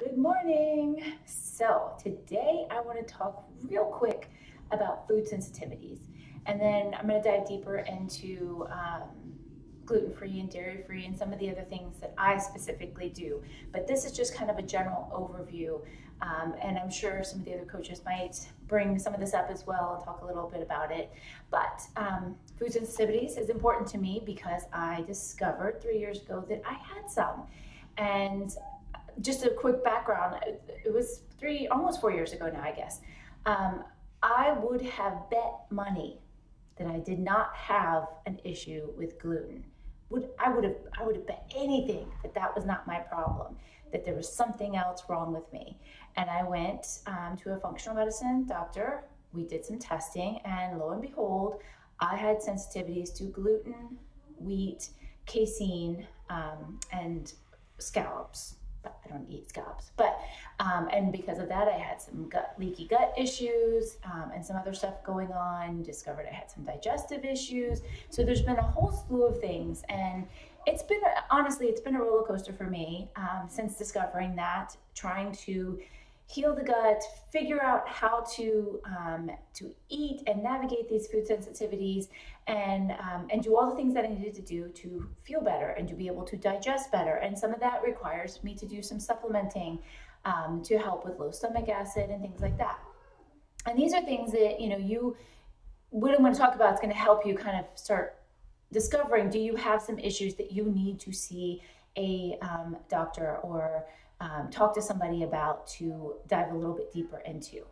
Good morning. So today I want to talk real quick about food sensitivities. And then I'm going to dive deeper into um, gluten-free and dairy-free and some of the other things that I specifically do. But this is just kind of a general overview. Um, and I'm sure some of the other coaches might bring some of this up as well and talk a little bit about it. But um, food sensitivities is important to me because I discovered three years ago that I had some. And just a quick background, it was three, almost four years ago now, I guess. Um, I would have bet money that I did not have an issue with gluten. Would I would have I would have bet anything that that was not my problem, that there was something else wrong with me. And I went um, to a functional medicine doctor. We did some testing, and lo and behold, I had sensitivities to gluten, wheat, casein, um, and scallops I don't eat scallops. But um, and because of that, I had some gut leaky gut issues um, and some other stuff going on. Discovered I had some digestive issues. So there's been a whole slew of things, and it's been honestly, it's been a roller coaster for me um, since discovering that. Trying to heal the gut, figure out how to um, to eat and navigate these food sensitivities, and um, and do all the things that I needed to do to feel better and to be able to digest better. And some of that requires me to do some supplementing um, to help with low stomach acid and things like that. And these are things that you know you what I'm going to talk about is going to help you kind of start discovering. Do you have some issues that you need to see a um, doctor or um, talk to somebody about to dive a little bit deeper into.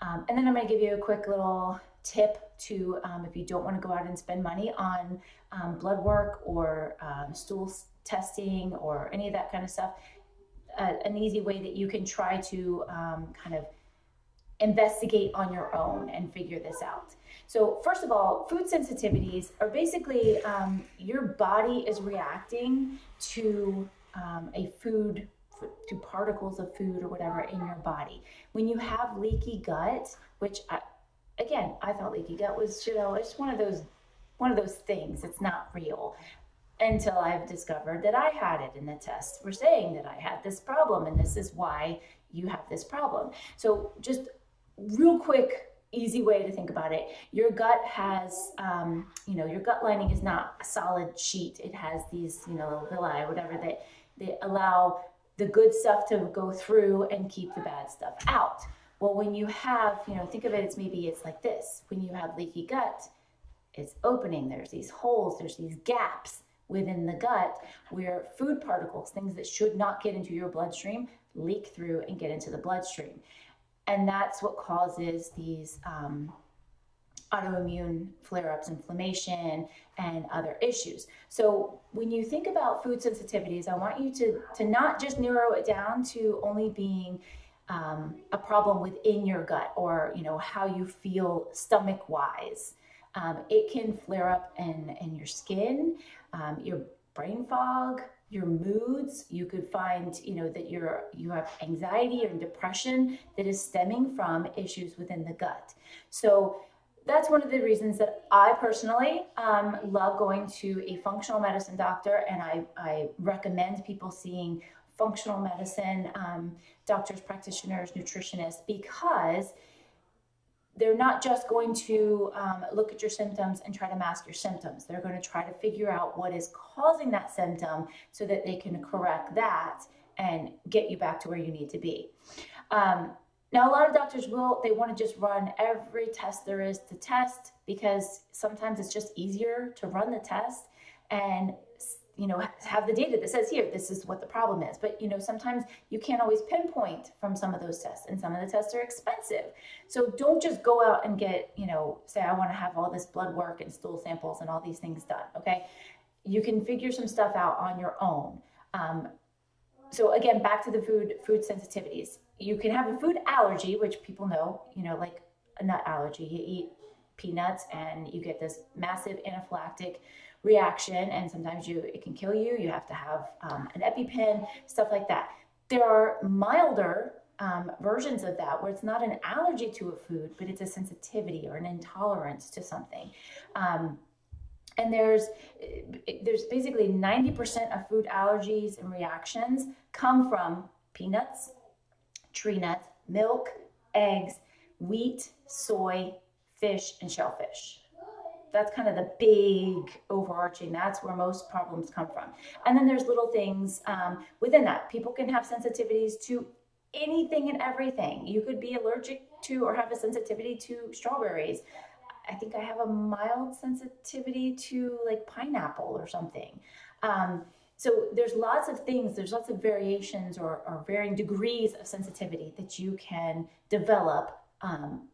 Um, and then I'm going to give you a quick little tip to um, if you don't want to go out and spend money on um, blood work or um, stool testing or any of that kind of stuff, uh, an easy way that you can try to um, kind of investigate on your own and figure this out. So first of all, food sensitivities are basically your body is reacting to a food to particles of food or whatever in your body. When you have leaky gut, which I, again, I thought leaky gut was, you know, it's one of those one of those things. It's not real until I've discovered that I had it and the tests were saying that I had this problem and this is why you have this problem. So just real quick easy way to think about it. Your gut has, um, you know, your gut lining is not a solid sheet. It has these, you know, villi, or whatever that they allow the good stuff to go through and keep the bad stuff out. Well, when you have, you know, think of it as maybe it's like this. When you have leaky gut, it's opening. There's these holes, there's these gaps within the gut where food particles, things that should not get into your bloodstream, leak through and get into the bloodstream. And that's what causes these um, autoimmune flare-ups, inflammation, and other issues. So when you think about food sensitivities, I want you to, to not just narrow it down to only being um, a problem within your gut or you know how you feel stomach wise. Um, it can flare up in, in your skin, um, your brain fog, your moods. You could find, you know, that you're you have anxiety or depression that is stemming from issues within the gut. So that's one of the reasons that I personally um, love going to a functional medicine doctor, and I, I recommend people seeing functional medicine um, doctors, practitioners, nutritionists, because they're not just going to um, look at your symptoms and try to mask your symptoms. They're going to try to figure out what is causing that symptom so that they can correct that and get you back to where you need to be. Um, now, a lot of doctors will, they want to just run every test there is to test because sometimes it's just easier to run the test and, you know, have the data that says here, this is what the problem is. But, you know, sometimes you can't always pinpoint from some of those tests and some of the tests are expensive. So don't just go out and get, you know, say, I want to have all this blood work and stool samples and all these things done. Okay. You can figure some stuff out on your own. Um, so again, back to the food, food sensitivities you can have a food allergy, which people know, you know, like a nut allergy. You eat peanuts and you get this massive anaphylactic reaction, and sometimes you it can kill you. You have to have um, an EpiPen, stuff like that. There are milder um, versions of that where it's not an allergy to a food, but it's a sensitivity or an intolerance to something. Um, and there's there's basically 90% of food allergies and reactions come from peanuts, tree nuts, milk, eggs, wheat, soy, fish, and shellfish. That's kind of the big overarching, that's where most problems come from. And then there's little things um, within that. People can have sensitivities to anything and everything. You could be allergic to or have a sensitivity to strawberries. I think I have a mild sensitivity to like pineapple or something. Um, so there's lots of things, there's lots of variations or, or varying degrees of sensitivity that you can develop um,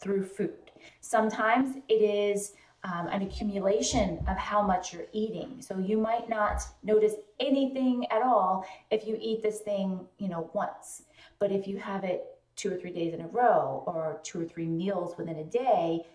through food. Sometimes it is um, an accumulation of how much you're eating. So you might not notice anything at all if you eat this thing, you know, once. But if you have it two or three days in a row or two or three meals within a day,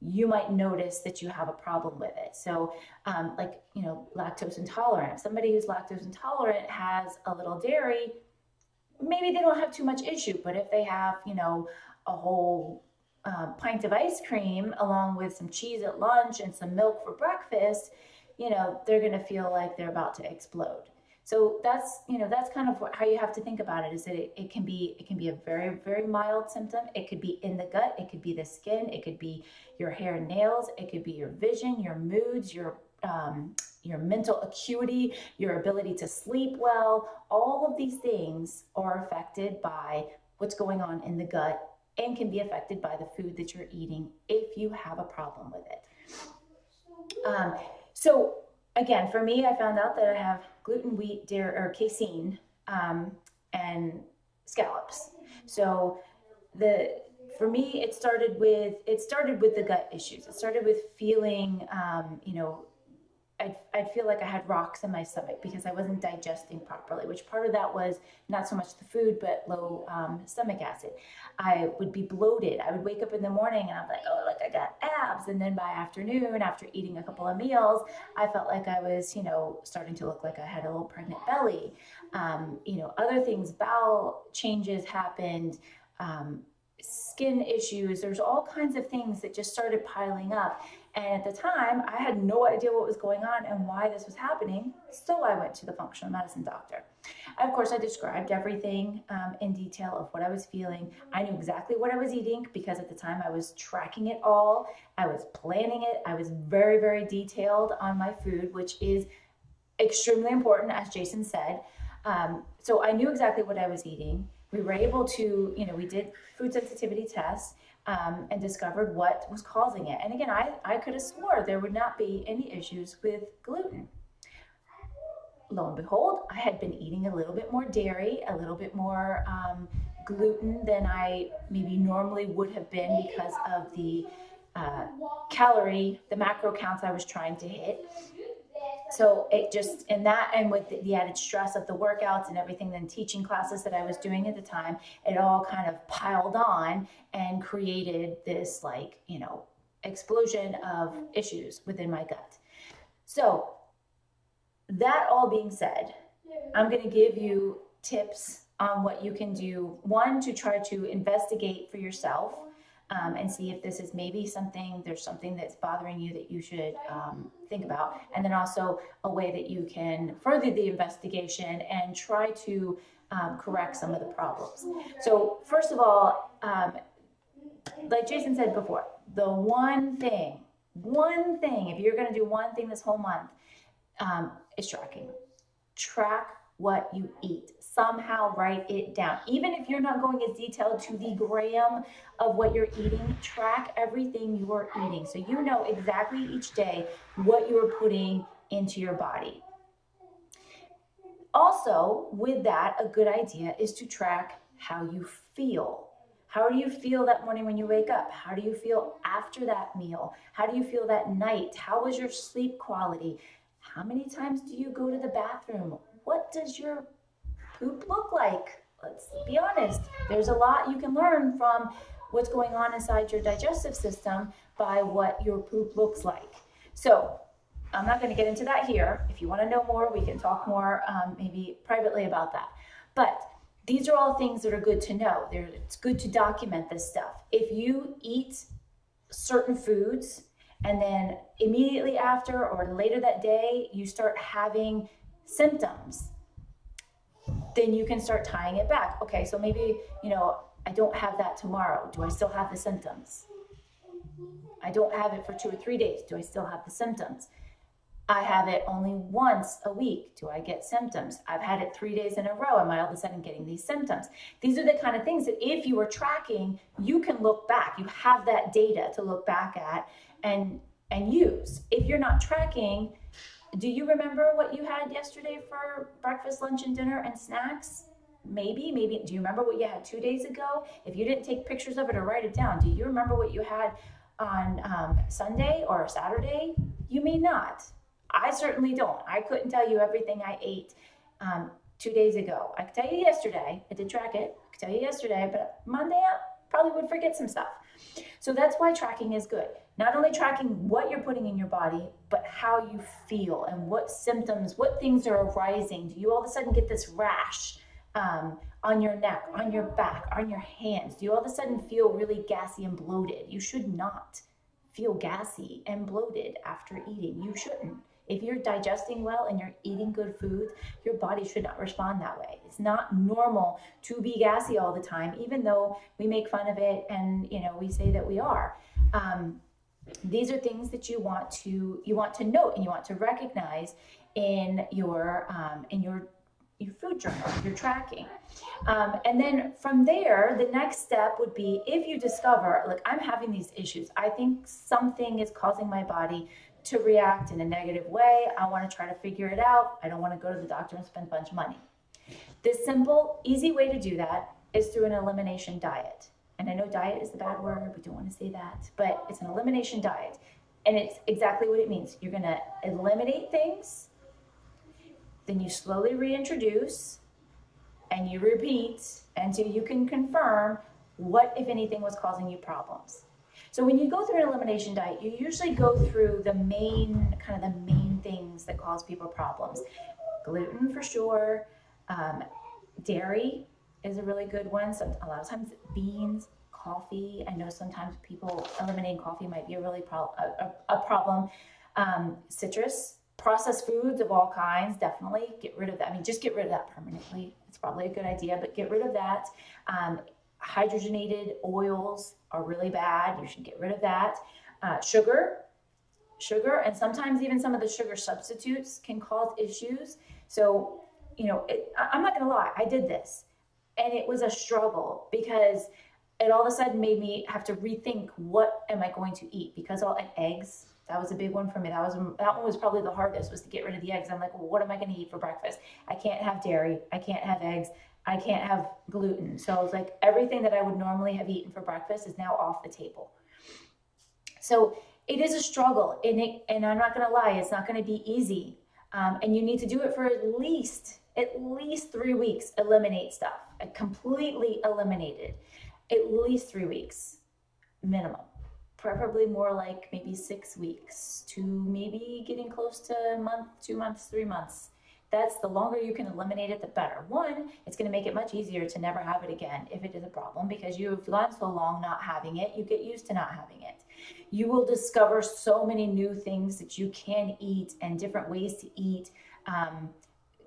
you might notice that you have a problem with it. So, um, like, you know, lactose intolerant. Somebody who's lactose intolerant has a little dairy, maybe they don't have too much issue, but if they have, you know, a whole um, pint of ice cream along with some cheese at lunch and some milk for breakfast, you know, they're going to feel like they're about to explode. So that's, you know, that's kind of how you have to think about it is that it, it can be, it can be a very, very mild symptom. It could be in the gut. It could be the skin. It could be your hair and nails. It could be your vision, your moods, your, um, your mental acuity, your ability to sleep well. All of these things are affected by what's going on in the gut and can be affected by the food that you're eating if you have a problem with it. Um, so again, for me, I found out that I have gluten, wheat, dairy, or casein, um, and scallops. So the for me, it started with it started with the gut issues. It started with feeling, um, you know, I'd, I'd feel like I had rocks in my stomach because I wasn't digesting properly, which part of that was not so much the food, but low um, stomach acid. I would be bloated. I would wake up in the morning and I'm like, oh, look, I got abs. And then by afternoon, after eating a couple of meals, I felt like I was, you know, starting to look like I had a little pregnant belly. Um, you know, other things, bowel changes happened. Um, skin issues. There's all kinds of things that just started piling up. And at the time, I had no idea what was going on and why this was happening. So I went to the functional medicine doctor. Of course, I described everything um, in detail of what I was feeling. I knew exactly what I was eating because at the time I was tracking it all. I was planning it. I was very, very detailed on my food, which is extremely important, as Jason said. Um, so I knew exactly what I was eating. We were able to, you know, we did food sensitivity tests um, and discovered what was causing it. And again, I, I could have swore there would not be any issues with gluten. Lo and behold, I had been eating a little bit more dairy, a little bit more um, gluten than I maybe normally would have been because of the uh, calorie, the macro counts I was trying to hit so it just in that and with the added stress of the workouts and everything then teaching classes that i was doing at the time it all kind of piled on and created this like you know explosion of issues within my gut. So that all being said i'm going to give you tips on what you can do one to try to investigate for yourself um, and see if this is maybe something, there's something that's bothering you that you should um, think about. And then also a way that you can further the investigation and try to um, correct some of the problems. So first of all, um, like Jason said before, the one thing, one thing, if you're going to do one thing this whole month, um, is tracking. Track what you eat. Somehow write it down. Even if you're not going as detailed to the gram of what you're eating, track everything you are eating. So you know exactly each day what you are putting into your body. Also, with that, a good idea is to track how you feel. How do you feel that morning when you wake up? How do you feel after that meal? How do you feel that night? How was your sleep quality? How many times do you go to the bathroom? What does your poop look like? Let's be honest. There's a lot you can learn from what's going on inside your digestive system by what your poop looks like. So I'm not going to get into that here. If you want to know more, we can talk more um, maybe privately about that. But these are all things that are good to know. They're, it's good to document this stuff. If you eat certain foods and then immediately after or later that day, you start having symptoms. then you can start tying it back. Okay, so maybe, you know, I don't have that tomorrow. Do I still have the symptoms? I don't have it for two or three days. Do I still have the symptoms? I have it only once a week. Do I get symptoms? I've had it three days in a row. Am I all of a sudden getting these symptoms? These are the kind of things that if you are tracking, you can look back. You have that data to look back at and and use. If you're not tracking, do you remember what you had yesterday for breakfast, lunch, and dinner and snacks? Maybe, maybe. Do you remember what you had two days ago? If you didn't take pictures of it or write it down, do you remember what you had on um, Sunday or Saturday? You may not. I certainly don't. I couldn't tell you everything I ate um, two days ago. I could tell you yesterday. I did track it. I could tell you yesterday, but Monday I probably would forget some stuff. So that's why tracking is good. Not only tracking what you're putting in your body, but how you feel and what symptoms, what things are arising. Do you all of a sudden get this rash um, on your neck, on your back, on your hands? Do you all of a sudden feel really gassy and bloated? You should not feel gassy and bloated after eating. You shouldn't. If you're digesting well and you're eating good foods, your body should not respond that way. It's not normal to be gassy all the time, even though we make fun of it and you know we say that we are. Um, these are things that you want to you want to note and you want to recognize in your um, in your your food journal, your tracking. Um, and then from there, the next step would be if you discover, like, I'm having these issues, I think something is causing my body to react in a negative way. I want to try to figure it out. I don't want to go to the doctor and spend a bunch of money. This simple, easy way to do that is through an elimination diet. And I know diet is the bad word, we don't want to say that, but it's an elimination diet. And it's exactly what it means. You're going to eliminate things, then you slowly reintroduce, and you repeat until you can confirm what, if anything, was causing you problems. So when you go through an elimination diet, you usually go through the main, kind of the main things that cause people problems. Gluten for sure, um, dairy is a really good one. So a lot of times beans, coffee. I know sometimes people eliminating coffee might be a really pro- a, a, problem. Um, citrus, processed foods of all kinds, definitely get rid of that. I mean, just get rid of that permanently. It's probably a good idea, but get rid of that. Um, hydrogenated oils are really bad. You should get rid of that. Uh, sugar, sugar, and sometimes even some of the sugar substitutes can cause issues. So, you know, it, I'm not going to lie, I did this and it was a struggle because it all of a sudden made me have to rethink what am I going to eat because all and eggs that was a big one for me. That was that one was probably the hardest was to get rid of the eggs. I'm like, well, what am I going to eat for breakfast? I can't have dairy. I can't have eggs. I can't have gluten. So I was like, everything that I would normally have eaten for breakfast is now off the table. So it is a struggle, and it, and I'm not going to lie, it's not going to be easy. Um, and you need to do it for at least at least three weeks. Eliminate stuff. Completely eliminated. At least three weeks minimum. Preferably more like maybe six weeks to maybe getting close to a month, two months, three months that's the longer you can eliminate it, the better. One, it's going to make it much easier to never have it again if it is a problem because you've gone so long not having it, you get used to not having it. You will discover so many new things that you can eat and different ways to eat. Um,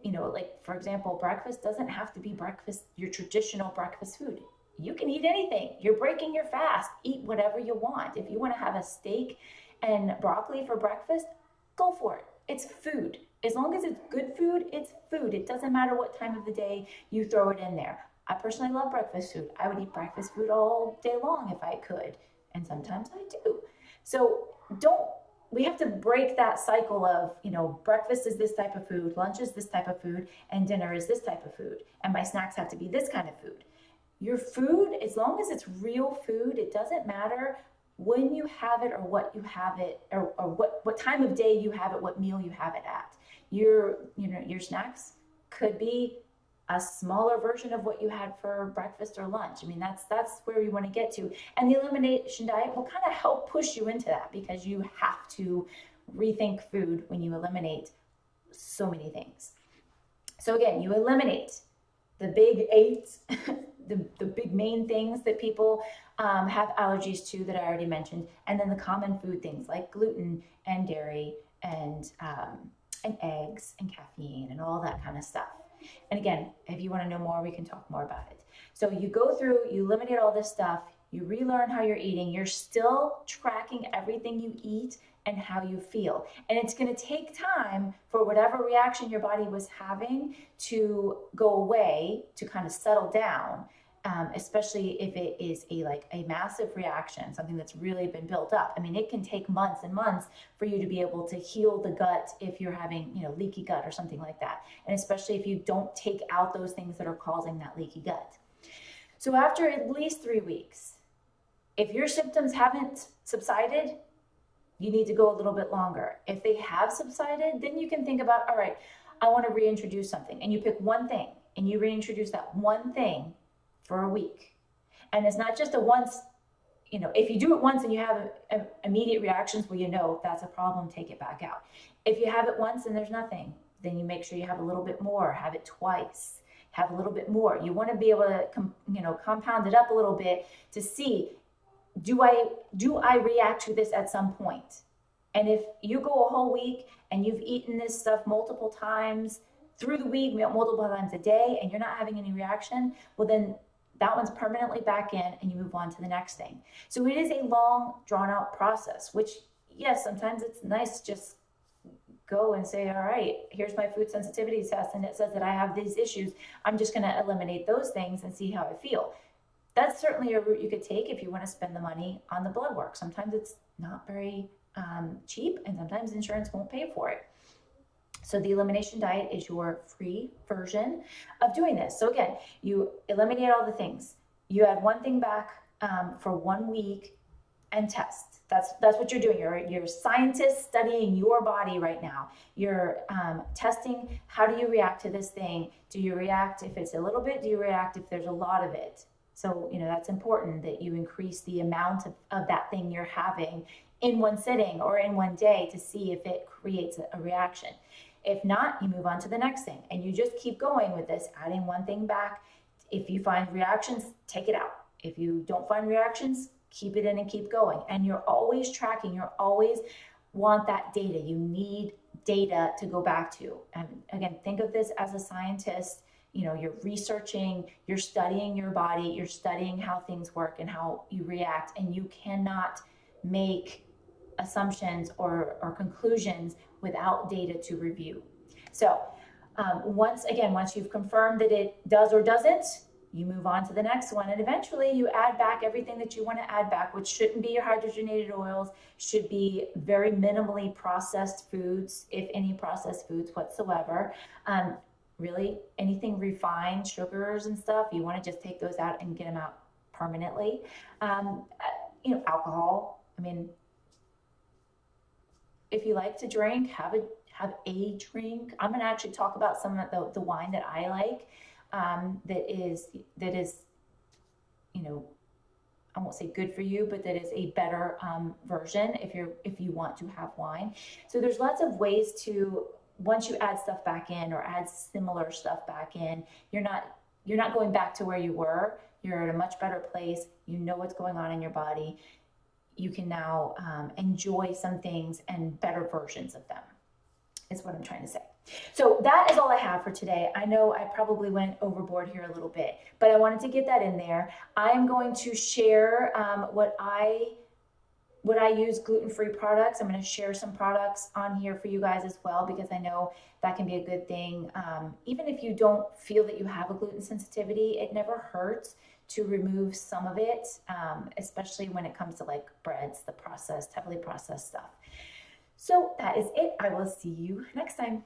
you know, like for example, breakfast doesn't have to be breakfast, your traditional breakfast food. You can eat anything. You're breaking your fast. Eat whatever you want. If you want to have a steak and broccoli for breakfast, go for it. It's food. As long as it's good food, it's food. It doesn't matter what time of the day you throw it in there. I personally love breakfast food. I would eat breakfast food all day long if I could, and sometimes I do. So don't we have to break that cycle of, you know, breakfast is this type of food, lunch is this type of food, and dinner is this type of food, and my snacks have to be this kind of food. Your food, as long as it's real food, it doesn't matter when you have it or what you have it or, or what, what time of day you have it, what meal you have it at. Your, you know, your snacks could be a smaller version of what you had for breakfast or lunch. I mean, that's that's where you want to get to. And the elimination diet will kind of help push you into that because you have to rethink food when you eliminate so many things. So again, you eliminate the big eight, the, the big main things that people um, have allergies to that I already mentioned, and then the common food things like gluten and dairy and um, and eggs and caffeine and all that kind of stuff. And again, if you want to know more, we can talk more about it. So you go through, you eliminate all this stuff, you relearn how you're eating, you're still tracking everything you eat and how you feel. And it's going to take time for whatever reaction your body was having to go away, to kind of settle down. Um, especially if it is a like a massive reaction, something that's really been built up. I mean, it can take months and months for you to be able to heal the gut if you're having, you know, leaky gut or something like that. And especially if you don't take out those things that are causing that leaky gut. So after at least three weeks, if your symptoms haven't subsided, you need to go a little bit longer. If they have subsided, then you can think about, all right, I want to reintroduce something. And you pick one thing and you reintroduce that one thing for a week. And it's not just a once, you know, if you do it once and you have immediate reactions, well, you know that's a problem, take it back out. If you have it once and there's nothing, then you make sure you have a little bit more, have it twice, have a little bit more. You want to be able to, you know, compound it up a little bit to see do I do I react to this at some point? And if you go a whole week and you've eaten this stuff multiple times through the week, multiple times a day, and you're not having any reaction, well then that one's permanently back in and you move on to the next thing. So it is a long, drawn out process, which yes, sometimes it's nice just go and say, all right, here's my food sensitivity test, and it says that I have these issues. I'm just going to eliminate those things and see how I feel that's certainly a route you could take if you want to spend the money on the blood work. Sometimes it's not very um, cheap, and sometimes insurance won't pay for it. So the elimination diet is your free version of doing this. So again, you eliminate all the things. You add one thing back um, for one week and test. That's that's what you're doing. You're you're a scientist studying your body right now. You're um, testing how do you react to this thing. Do you react if it's a little bit? Do you react if there's a lot of it? So, you know, that's important that you increase the amount of, of that thing you're having in one sitting or in one day to see if it creates a, a reaction. If not, you move on to the next thing and you just keep going with this, adding one thing back. If you find reactions, take it out. If you don't find reactions, keep it in and keep going. And you're always tracking, you're always want that data. You need data to go back to. And again, think of this as a scientist you know you're researching you're studying your body you're studying how things work and how you react and you cannot make assumptions or, or conclusions without data to review so um, once again once you've confirmed that it does or doesn't you move on to the next one and eventually you add back everything that you want to add back which shouldn't be your hydrogenated oils should be very minimally processed foods if any processed foods whatsoever um, really anything refined, sugars and stuff, you want to just take those out and get them out permanently. Um, uh, you know, alcohol. I mean, if you like to drink, have a have a drink. I'm to actually talk about some of the, the wine that I like um, that is that is, you know, I won't say good for you, but that is a better um, version if you're if you want to have wine. So there's lots of ways to once you add stuff back in or add similar stuff back in, you're not you're not going back to where you were. You're at a much better place. You know what's going on in your body. You can now um, enjoy some things and better versions of them. Is what I'm trying to say. So that is all I have for today. I know I probably went overboard here a little bit, but I wanted to get that in there. I'm going to share um, what I would I use gluten-free products? I'm going to share some products on here for you guys as well because I know that can be a good thing. Um, even if you don't feel that you have a gluten sensitivity, it never hurts to remove some of it, um, especially when it comes to like breads, the processed, heavily processed stuff. So that is it. I will see you next time.